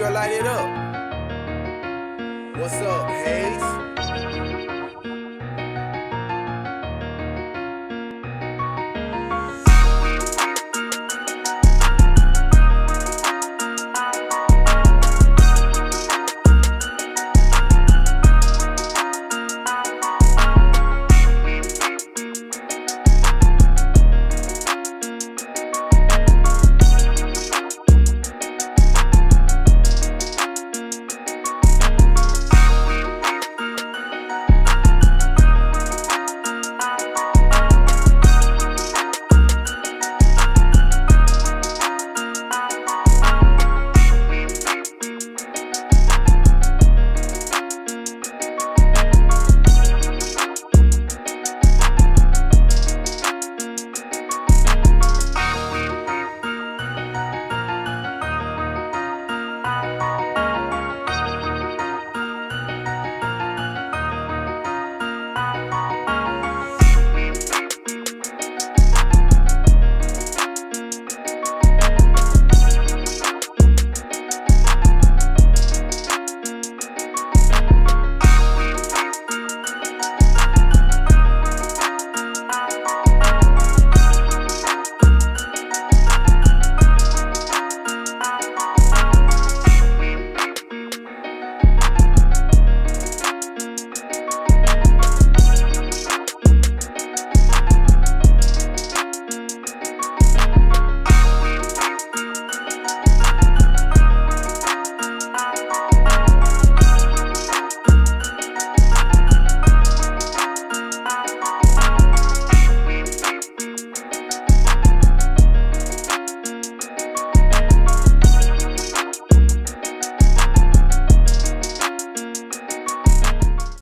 Junior light it up. What's up, hey?